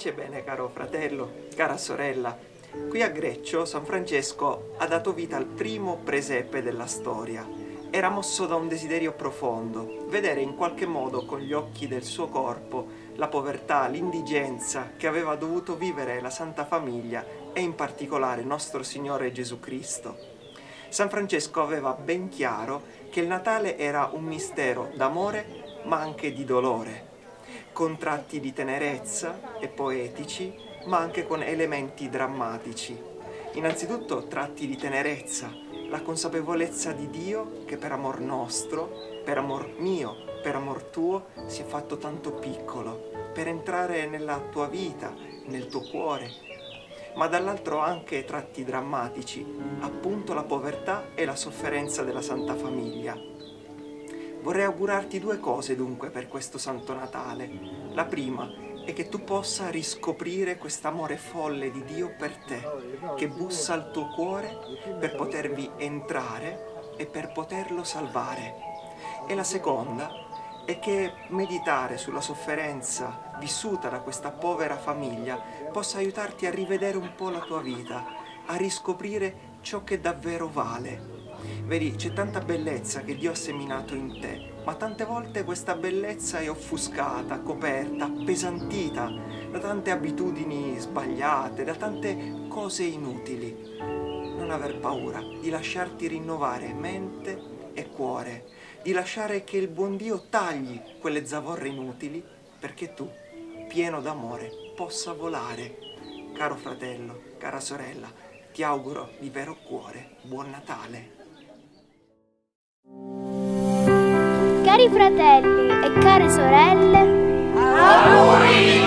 Pace bene, caro fratello, cara sorella. Qui a Greccio San Francesco ha dato vita al primo presepe della storia. Era mosso da un desiderio profondo, vedere in qualche modo con gli occhi del suo corpo la povertà, l'indigenza che aveva dovuto vivere la Santa Famiglia e in particolare nostro Signore Gesù Cristo. San Francesco aveva ben chiaro che il Natale era un mistero d'amore ma anche di dolore con tratti di tenerezza e poetici, ma anche con elementi drammatici. Innanzitutto tratti di tenerezza, la consapevolezza di Dio che per amor nostro, per amor mio, per amor tuo, si è fatto tanto piccolo, per entrare nella tua vita, nel tuo cuore, ma dall'altro anche tratti drammatici, appunto la povertà e la sofferenza della Santa Famiglia Vorrei augurarti due cose dunque per questo Santo Natale. La prima è che tu possa riscoprire quest'amore folle di Dio per te, che bussa al tuo cuore per potervi entrare e per poterlo salvare. E la seconda è che meditare sulla sofferenza vissuta da questa povera famiglia possa aiutarti a rivedere un po' la tua vita, a riscoprire ciò che davvero vale Vedi, c'è tanta bellezza che Dio ha seminato in te, ma tante volte questa bellezza è offuscata, coperta, appesantita da tante abitudini sbagliate, da tante cose inutili. Non aver paura di lasciarti rinnovare mente e cuore, di lasciare che il buon Dio tagli quelle zavorre inutili perché tu, pieno d'amore, possa volare. Caro fratello, cara sorella, ti auguro di vero cuore buon Natale. Cari fratelli e care sorelle, auguri